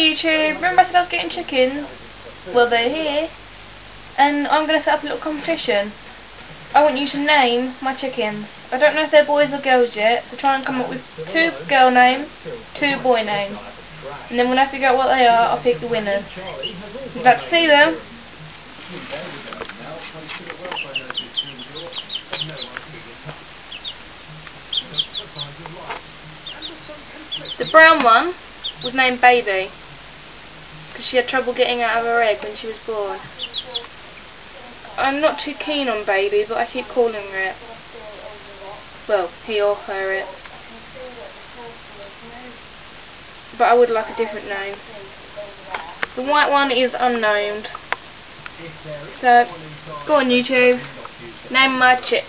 YouTube, remember I said I was getting chickens? Well they're here. And I'm going to set up a little competition. I want you to name my chickens. I don't know if they're boys or girls yet, so try and come up with two girl names, two boy names. And then when I figure out what they are, I'll pick the winners. Would you like to see them? The brown one was named Baby because she had trouble getting out of her egg when she was born. I'm not too keen on Baby, but I keep calling her it. Well, he or her it. But I would like a different name. The white one is unknown. So, go on YouTube, name my chick.